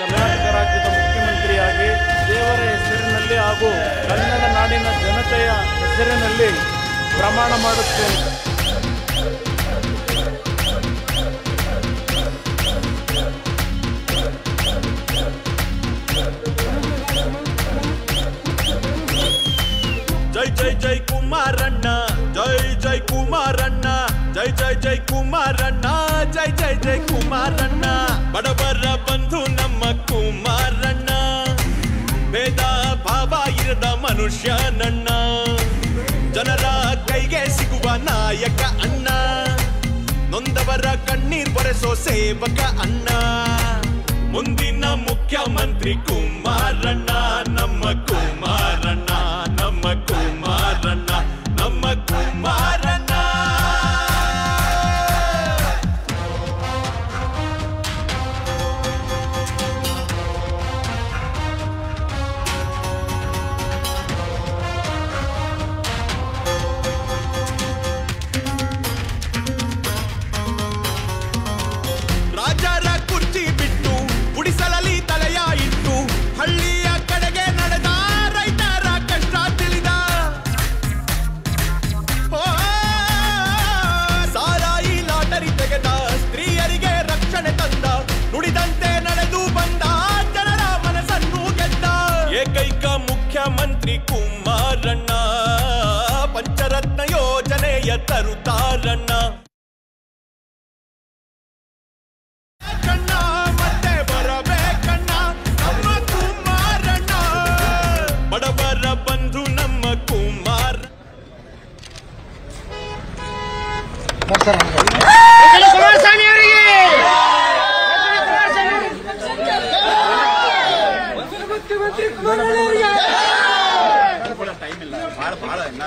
ಕರ್ನಾಟಕ ರಾಜ್ಯದ ಮುಖ್ಯಮಂತ್ರಿಯಾಗಿ ದೇವರ ಹೆಸರಿನಲ್ಲಿ ಹಾಗೂ ಕನ್ನಡ ನಾಡಿನ ಜನತೆಯ ಹೆಸರಿನಲ್ಲಿ ಪ್ರಮಾಣ ಮಾಡುತ್ತೇನೆ. ಜೈ ಜೈ ಜೈ ಕುಮಾರಣ್ಣ, ಜೈ ಜೈ ಕುಮಾರಣ್ಣ, ಜೈ ಜೈ ಜೈ ಮನುಷ್ಯ ನನ್ನ. ಜನರ ಕೈಗೆ ಸಿಗುವ ನಾಯಕ ಅಣ್ಣ ನೊಂದವರ ಕಣ್ಣೀರ್ ಬರೆಸೋ ಸೇವಕ ಅಣ್ಣ ಮುಂದಿನ ಮುಖ್ಯಮಂತ್ರಿ ಕುಮಾರಣ್ಣ. ಮುಖ್ಯಮಂತ್ರಿ ಕುಮಾರಣ್ಣ ಪಂಚರತ್ನ ಯೋಜನೆಯ ತರುತ್ತಾರಣ್ಣ ಕಣ್ಣ ಮತ್ತೆ ಬರಬೇಕಣ್ಣ ನಮ್ಮ ಕುಮಾರಣ್ಣ ಬಡವರ ಬಂಧು ನಮ್ಮ ಕುಮಾರ್ ಕುಮಾರಸ್ವಾಮಿ ಅವರಿಗೆ ಮುಖ್ಯಮಂತ್ರಿ ಕುಮಾರಣ್ಣ